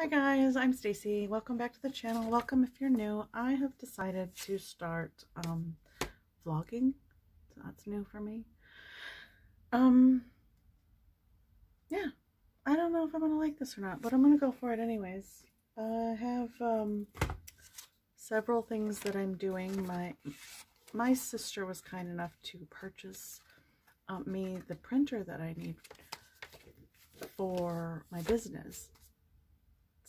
Hi guys, I'm Stacy. Welcome back to the channel. Welcome if you're new. I have decided to start um, vlogging. So that's new for me. Um, yeah, I don't know if I'm going to like this or not, but I'm going to go for it anyways. I have um, several things that I'm doing. My my sister was kind enough to purchase um, me the printer that I need for my business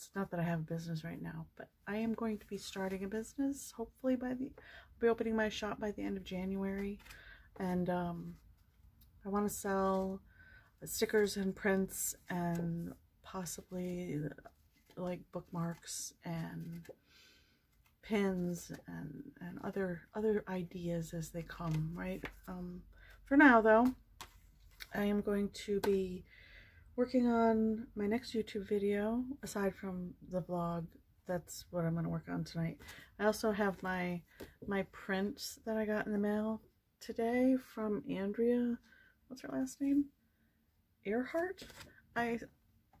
it's not that I have a business right now, but I am going to be starting a business. Hopefully by the, I'll be opening my shop by the end of January. And um, I want to sell stickers and prints and possibly like bookmarks and pins and, and other, other ideas as they come, right? Um, for now though, I am going to be working on my next YouTube video, aside from the vlog. That's what I'm going to work on tonight. I also have my my prints that I got in the mail today from Andrea. What's her last name? Earhart. I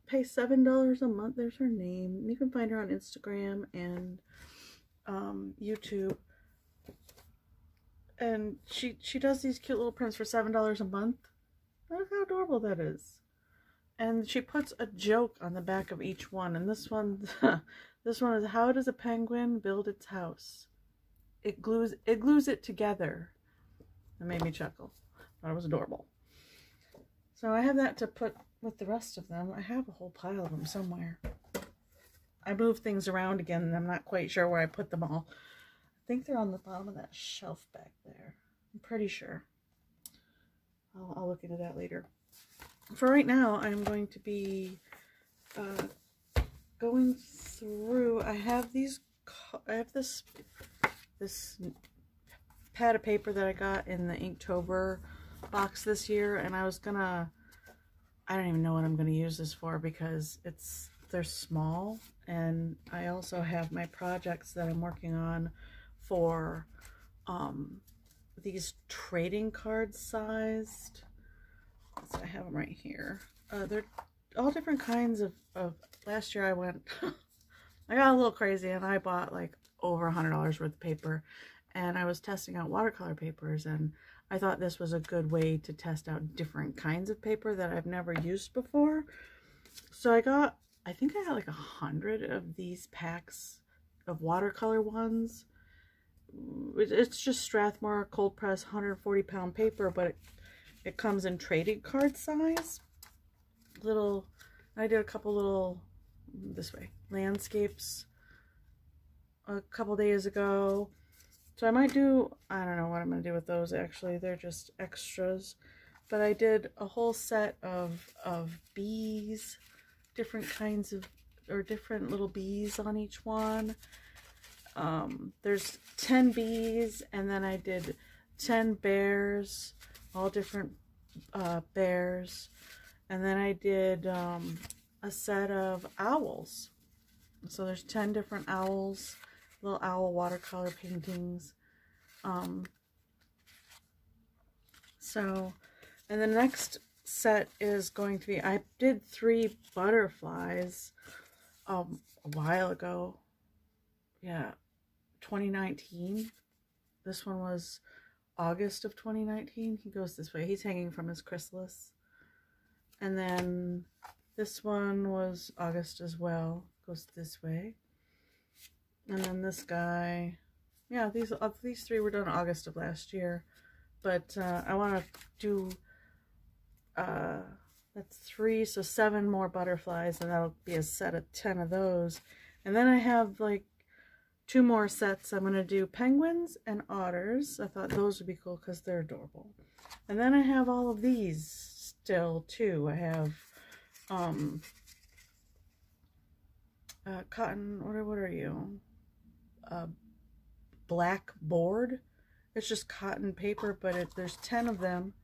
pay $7 a month. There's her name. You can find her on Instagram and um, YouTube. And she, she does these cute little prints for $7 a month. Look how adorable that is and she puts a joke on the back of each one and this one this one is how does a penguin build its house? It glues it glues it together. It made me chuckle. Thought it was adorable. So i have that to put with the rest of them. I have a whole pile of them somewhere. I moved things around again and i'm not quite sure where i put them all. I think they're on the bottom of that shelf back there. I'm pretty sure. I'll, I'll look into that later for right now, I'm going to be uh, going through. I have these. I have this this pad of paper that I got in the Inktober box this year, and I was gonna. I don't even know what I'm gonna use this for because it's they're small, and I also have my projects that I'm working on for um, these trading card sized I have them right here. Uh, they're all different kinds of, of last year I went, I got a little crazy and I bought like over a hundred dollars worth of paper and I was testing out watercolor papers and I thought this was a good way to test out different kinds of paper that I've never used before. So I got, I think I got like a hundred of these packs of watercolor ones. It's just Strathmore cold press 140 pound paper, but it it comes in trading card size. Little, I did a couple little, this way, landscapes a couple days ago. So I might do, I don't know what I'm going to do with those actually. They're just extras. But I did a whole set of, of bees, different kinds of, or different little bees on each one. Um, there's 10 bees, and then I did 10 bears, all different uh, bears. And then I did um, a set of owls. So there's 10 different owls, little owl watercolor paintings. Um, so, and the next set is going to be, I did three butterflies um, a while ago. Yeah, 2019. This one was August of 2019. He goes this way. He's hanging from his chrysalis. And then this one was August as well. Goes this way. And then this guy. Yeah, these uh, these three were done August of last year. But uh, I want to do... Uh, that's three, so seven more butterflies. And that'll be a set of ten of those. And then I have like two more sets. I'm going to do penguins and otters. I thought those would be cool because they're adorable. And then I have all of these still too. I have um, uh, cotton, what are, what are you? Uh, black board. It's just cotton paper, but it, there's 10 of them.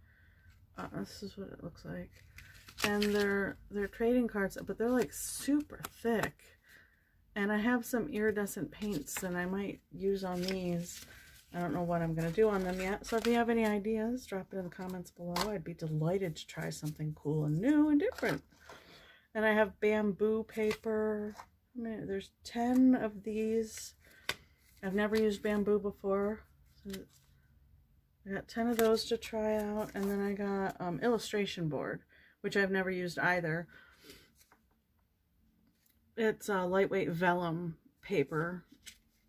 Uh, this is what it looks like. And they're, they're trading cards, but they're like super thick. And I have some iridescent paints that I might use on these. I don't know what I'm going to do on them yet. So if you have any ideas, drop it in the comments below. I'd be delighted to try something cool and new and different. And I have bamboo paper there's 10 of these. I've never used bamboo before. So I got 10 of those to try out. And then I got um, illustration board, which I've never used either. It's a lightweight vellum paper,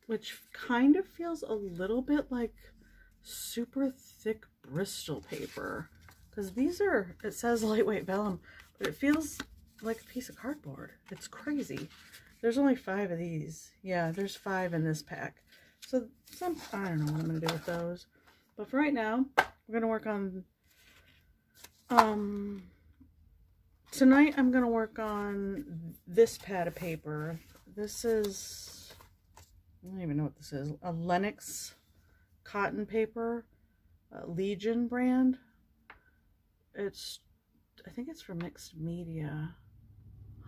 which kind of feels a little bit like super thick Bristol paper. Because these are, it says lightweight vellum, but it feels like a piece of cardboard. It's crazy. There's only five of these. Yeah, there's five in this pack. So some, I don't know what I'm going to do with those. But for right now, we're going to work on, um, tonight I'm going to work on this pad of paper. This is, I don't even know what this is, a Lenox cotton paper, uh, Legion brand. It's, I think it's for mixed media.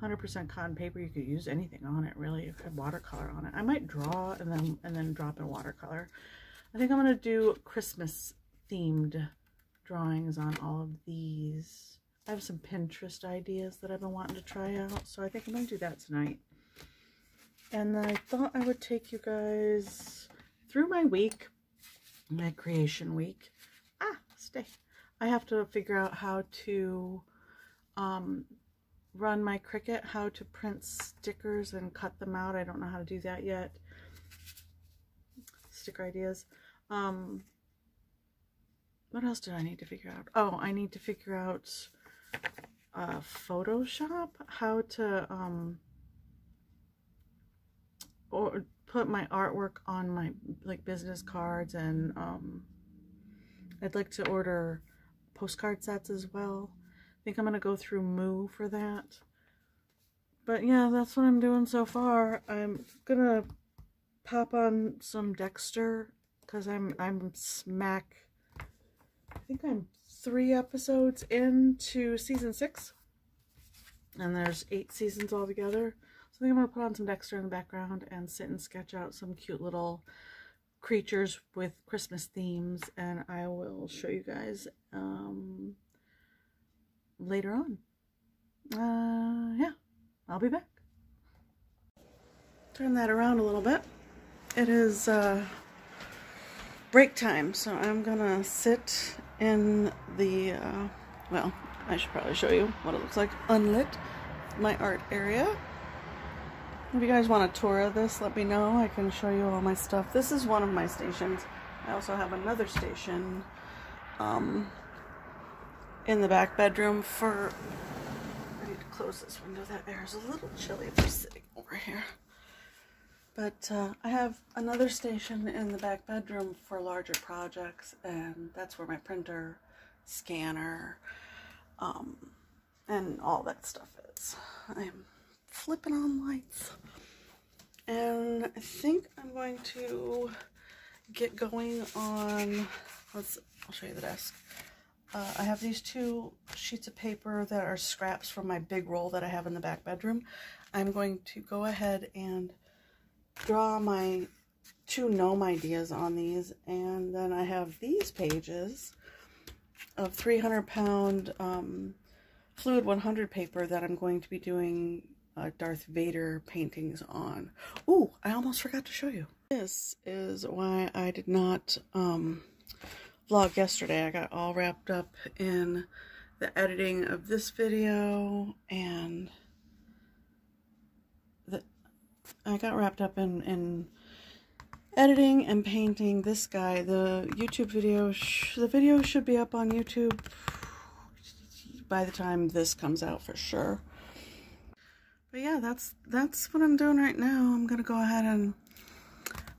100% cotton paper. You could use anything on it, really. If had watercolor on it. I might draw and then and then drop in watercolor. I think I'm going to do Christmas themed drawings on all of these. I have some Pinterest ideas that I've been wanting to try out, so I think I'm going to do that tonight. And I thought I would take you guys through my week, my creation week. Ah, stay. I have to figure out how to um, run my Cricut, how to print stickers and cut them out. I don't know how to do that yet. Sticker ideas. Um, what else did I need to figure out? Oh, I need to figure out uh, Photoshop, how to um, or put my artwork on my like business cards and um, I'd like to order postcard sets as well. I think I'm going to go through Moo for that. But yeah, that's what I'm doing so far. I'm going to pop on some Dexter because I'm, I'm smack, I think I'm three episodes into season six. And there's eight seasons altogether. So I think I'm going to put on some Dexter in the background and sit and sketch out some cute little creatures with Christmas themes. And I will show you guys um, later on. Uh, yeah, I'll be back. Turn that around a little bit. It is uh, break time, so I'm gonna sit in the, uh, well, I should probably show you what it looks like unlit, my art area. If you guys want a tour of this, let me know. I can show you all my stuff. This is one of my stations. I also have another station um, in the back bedroom for... I need to close this window. That air is a little chilly for sitting over here. But uh, I have another station in the back bedroom for larger projects, and that's where my printer, scanner, um, and all that stuff is. I'm flipping on lights. And I think I'm going to get going on, let's, I'll show you the desk. Uh, I have these two sheets of paper that are scraps from my big roll that I have in the back bedroom. I'm going to go ahead and draw my two gnome ideas on these. And then I have these pages of 300 pound um, fluid 100 paper that I'm going to be doing uh, Darth Vader paintings on. Oh, I almost forgot to show you. This is why I did not um, vlog yesterday. I got all wrapped up in the editing of this video and I got wrapped up in, in editing and painting this guy. The YouTube video, the video should be up on YouTube by the time this comes out for sure. But yeah, that's that's what I'm doing right now. I'm gonna go ahead and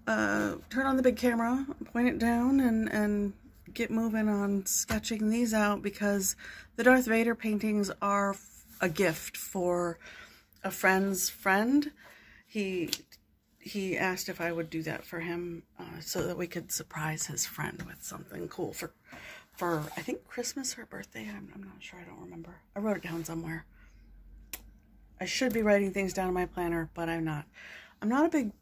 uh, turn on the big camera, point it down, and and get moving on sketching these out because the Darth Vader paintings are a gift for a friend's friend. He he asked if I would do that for him uh, so that we could surprise his friend with something cool for for I think Christmas or birthday. I'm, I'm not sure. I don't remember. I wrote it down somewhere. I should be writing things down in my planner, but I'm not. I'm not a big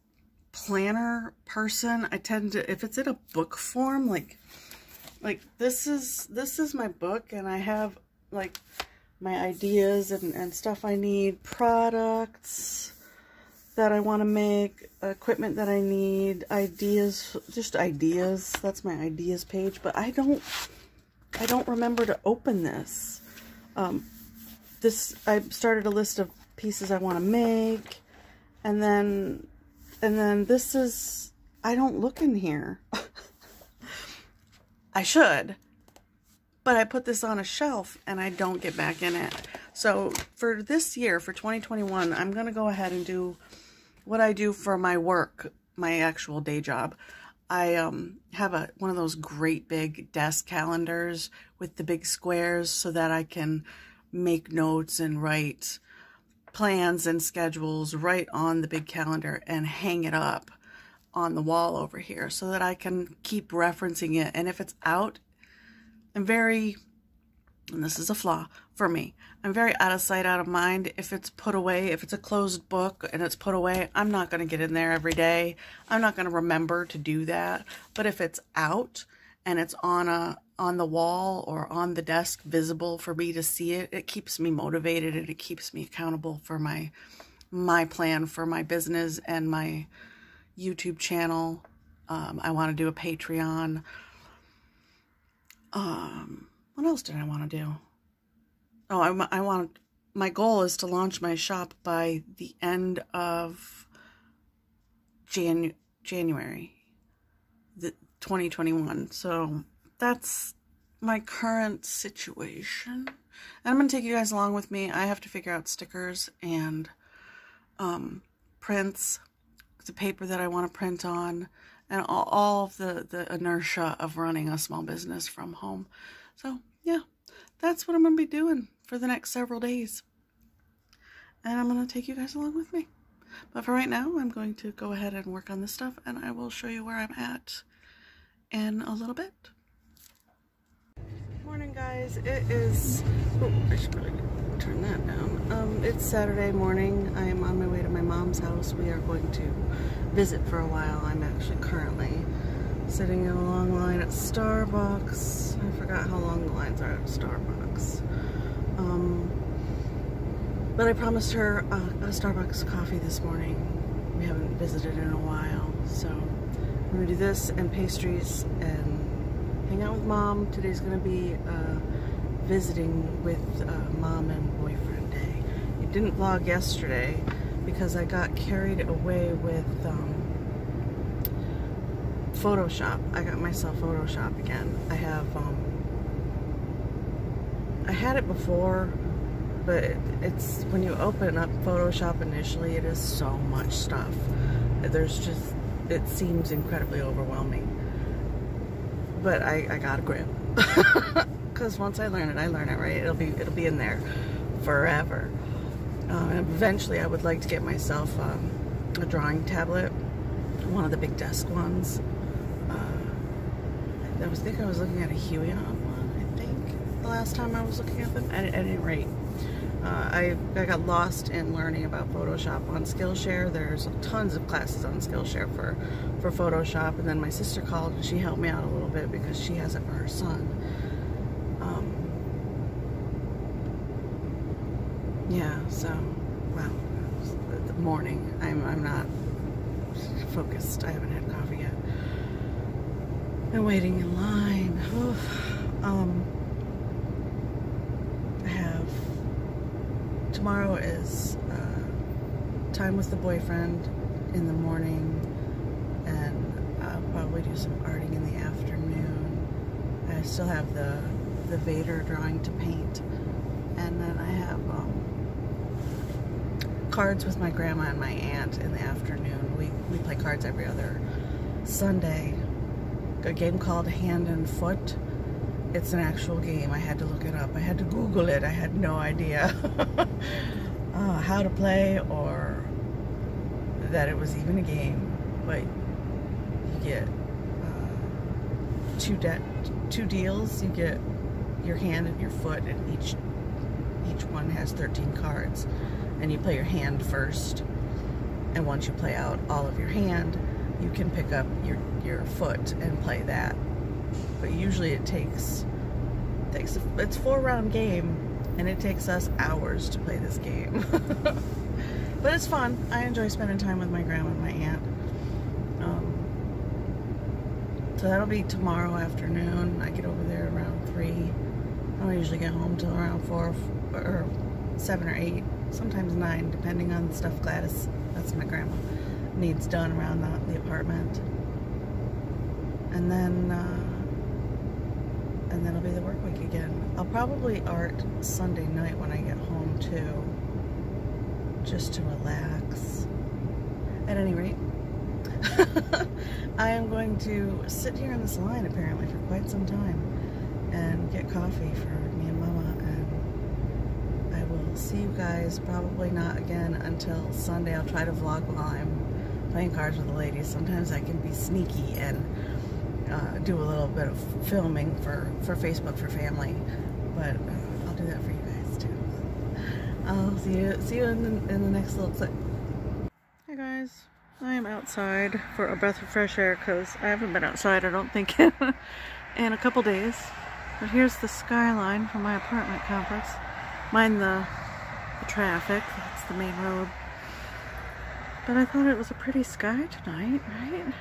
planner person. I tend to, if it's in a book form, like like this is this is my book and I have like my ideas and, and stuff I need, products, that I want to make, equipment that I need, ideas, just ideas. That's my ideas page, but I don't, I don't remember to open this. Um, this, I started a list of pieces I want to make, and then, and then this is, I don't look in here. I should, but I put this on a shelf and I don't get back in it. So for this year, for 2021, I'm going to go ahead and do what I do for my work, my actual day job. I um, have a one of those great big desk calendars with the big squares so that I can make notes and write plans and schedules right on the big calendar and hang it up on the wall over here so that I can keep referencing it. And if it's out, I'm very, and this is a flaw for me, I'm very out of sight, out of mind. If it's put away, if it's a closed book and it's put away, I'm not going to get in there every day. I'm not going to remember to do that. But if it's out and it's on a on the wall or on the desk visible for me to see it, it keeps me motivated and it keeps me accountable for my my plan for my business and my YouTube channel. Um, I want to do a Patreon. Um, what else did I want to do? Oh, I, I want, my goal is to launch my shop by the end of Jan, January, the 2021. So that's my current situation. And I'm going to take you guys along with me. I have to figure out stickers and um, prints the paper that I want to print on, and all, all of the, the inertia of running a small business from home. So, yeah, that's what I'm going to be doing for the next several days. And I'm going to take you guys along with me. But for right now, I'm going to go ahead and work on this stuff, and I will show you where I'm at in a little bit. Morning, guys. It is... Oh, I should probably turn that down. Um, it's Saturday morning. I am on my way to my mom's house. We are going to visit for a while. I'm actually currently sitting in a long line at Starbucks. I forgot how long the lines are at Starbucks. Um, but I promised her a, a Starbucks coffee this morning. We haven't visited in a while, so I'm gonna do this and pastries and hang out with mom. Today's gonna be uh, visiting with uh, mom and boyfriend day. It didn't vlog yesterday because I got carried away with um, Photoshop. I got myself Photoshop again. I have, um, I had it before, but it, it's, when you open up Photoshop initially, it is so much stuff. There's just, it seems incredibly overwhelming. But I, I got a grip. because once I learn it, I learn it, right? It'll be it'll be in there forever. Um, eventually, I would like to get myself um, a drawing tablet, one of the big desk ones. I was think I was looking at a Huion one. I think the last time I was looking at them. At, at any rate, uh, I I got lost in learning about Photoshop on Skillshare. There's tons of classes on Skillshare for for Photoshop, and then my sister called and she helped me out a little bit because she has it for her son. yeah, so, well, the morning. I'm, I'm not focused. I haven't had Been waiting in line. Um, I have, tomorrow is uh, time with the boyfriend in the morning, and I'll probably do some arting in the afternoon. I still have the, the Vader drawing to paint, and then I have, um, cards with my grandma and my aunt in the afternoon. We, we play cards every other Sunday. A game called Hand and Foot. It's an actual game. I had to look it up. I had to Google it. I had no idea uh, how to play or that it was even a game. But you get uh, two de two deals. You get your hand and your foot, and each each one has 13 cards and you play your hand first. And once you play out all of your hand, you can pick up your, your foot and play that. But usually it takes, takes it's four round game and it takes us hours to play this game. But it's fun. I enjoy spending time with my grandma and my aunt. Um, so that'll be tomorrow afternoon. I get over there around 3. I don't usually get home till around 4 or 7 or 8. Sometimes 9, depending on stuff Gladys, that's my grandma, needs done around the, the apartment. And then, uh, and then it'll be the work week again. I'll probably art Sunday night when I get home too, just to relax. At any rate, I am going to sit here in this line apparently for quite some time and get coffee for me and Mama and I will see you guys probably not again until Sunday. I'll try to vlog while I'm playing cards with the ladies. Sometimes I can be sneaky and uh, do a little bit of filming for, for Facebook for family, but uh, I'll do that for you guys too. I'll see you, see you in the, in the next little clip. Hi guys, I am outside for a breath of fresh air because I haven't been outside, I don't think, in a couple days. But here's the skyline from my apartment complex. Mind the, the traffic, that's the main road. But I thought it was a pretty sky tonight, right?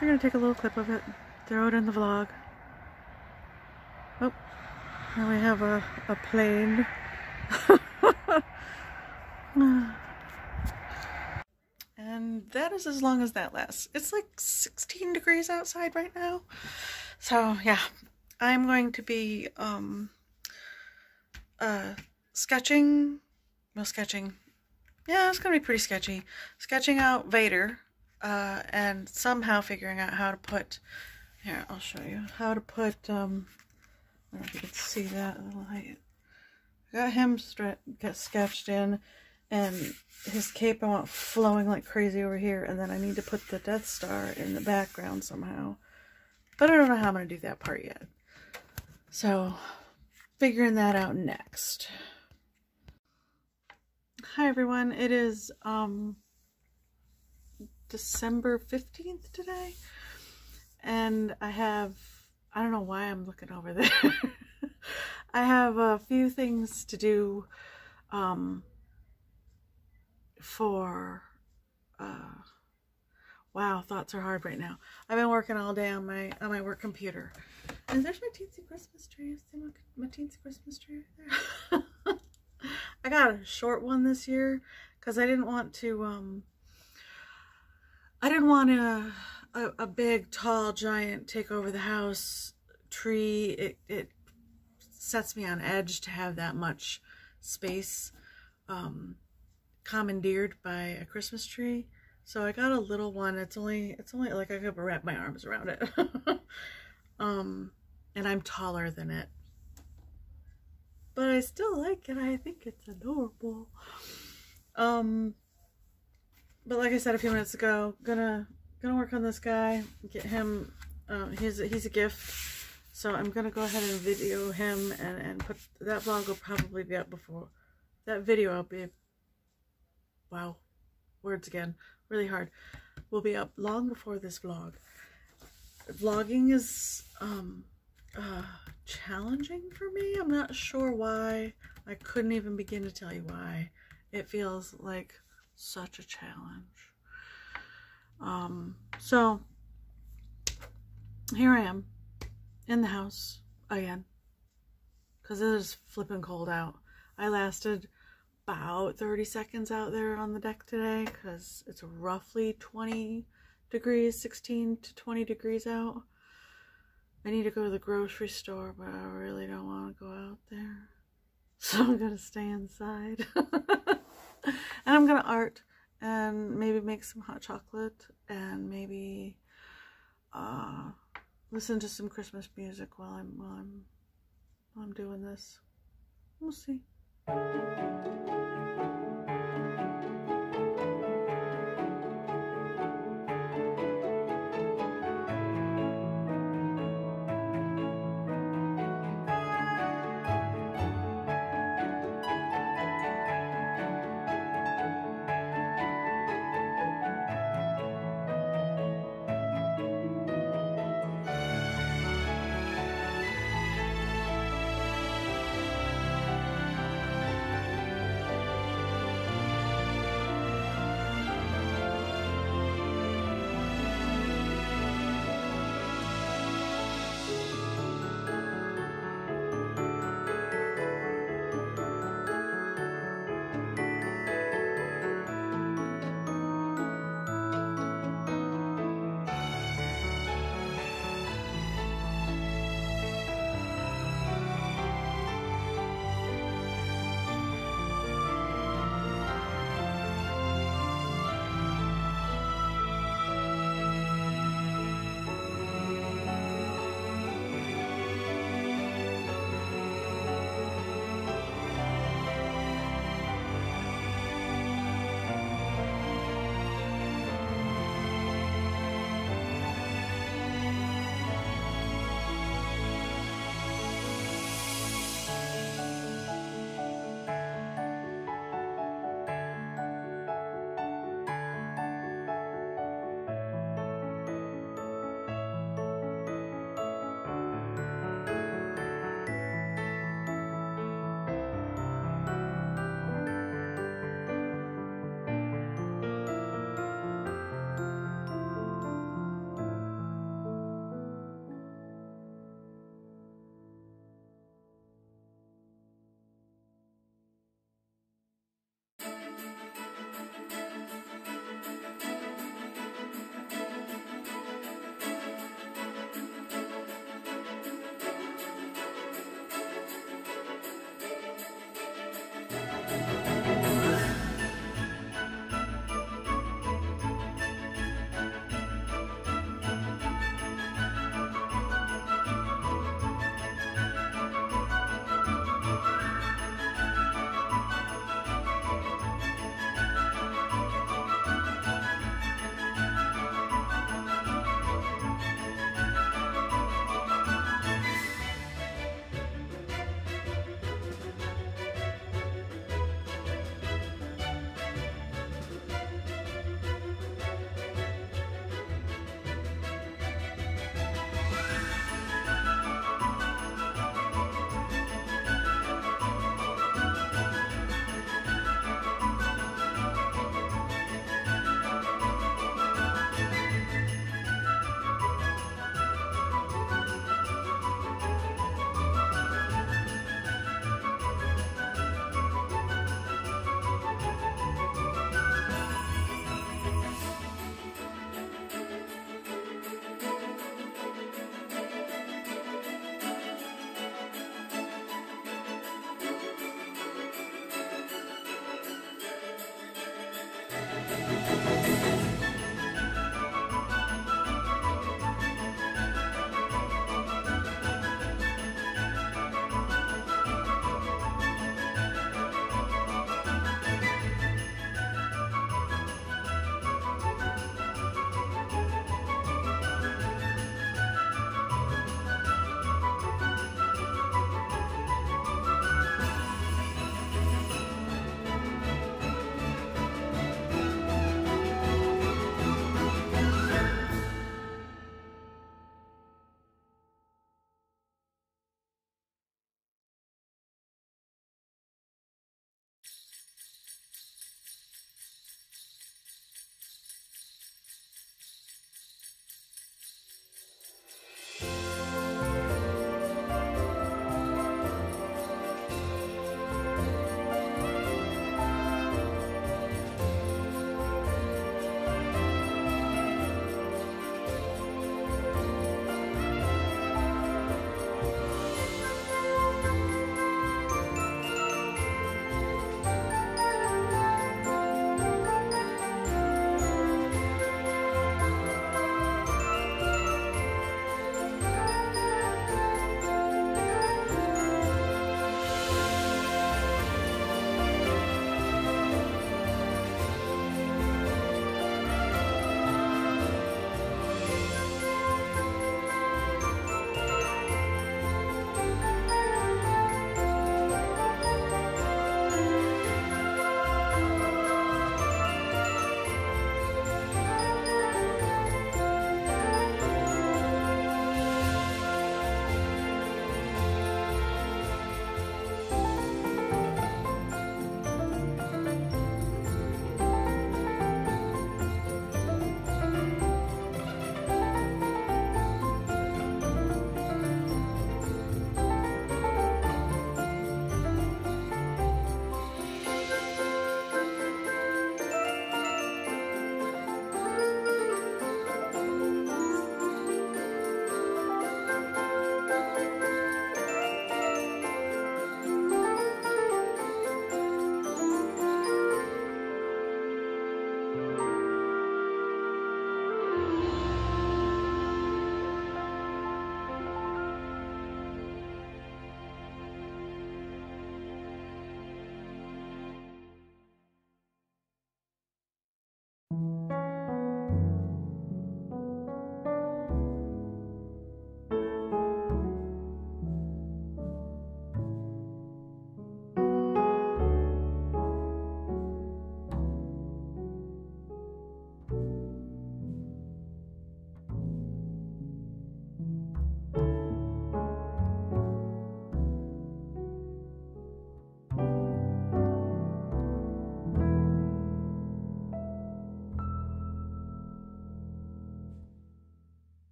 I'm gonna take a little clip of it, throw it in the vlog. Oh, now we have a, a plane. and that is as long as that lasts. It's like 16 degrees outside right now. So yeah, I'm going to be um, uh, sketching, well sketching, yeah, it's gonna be pretty sketchy. Sketching out Vader uh, and somehow figuring out how to put, here, I'll show you, how to put, um, I don't know if you can see that light. Got him get sketched in, and his cape I want flowing like crazy over here, and then I need to put the Death Star in the background somehow. But I don't know how I'm going to do that part yet. So, figuring that out next. Hi everyone, it is, um, December 15th today. And I have, I don't know why I'm looking over there. I have a few things to do um, for, uh, wow, thoughts are hard right now. I've been working all day on my on my work computer. And there's my teensy Christmas tree. See my, my teensy Christmas tree right there? I got a short one this year because I didn't want to, um, I didn't want a, a, a, big, tall, giant take over the house tree. It, it sets me on edge to have that much space um, commandeered by a Christmas tree. So I got a little one. It's only, it's only like I could wrap my arms around it. um, and I'm taller than it. But I still like it. I think it's adorable. Um, but like I said a few minutes ago, gonna gonna work on this guy, get him. Uh, he's he's a gift, so I'm gonna go ahead and video him and and put that vlog will probably be up before that video. I'll be wow, words again, really hard. Will be up long before this vlog. Vlogging is um uh challenging for me. I'm not sure why. I couldn't even begin to tell you why. It feels like such a challenge. Um, so here I am in the house again because it is flipping cold out. I lasted about 30 seconds out there on the deck today because it's roughly 20 degrees, 16 to 20 degrees out. I need to go to the grocery store, but I really don't want to go out there. So I'm going to stay inside. and I'm going to art and maybe make some hot chocolate and maybe uh, listen to some Christmas music while I'm while I'm while I'm doing this. We'll see.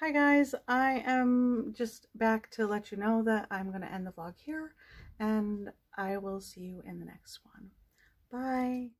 Hi guys, I am just back to let you know that I'm going to end the vlog here and I will see you in the next one. Bye.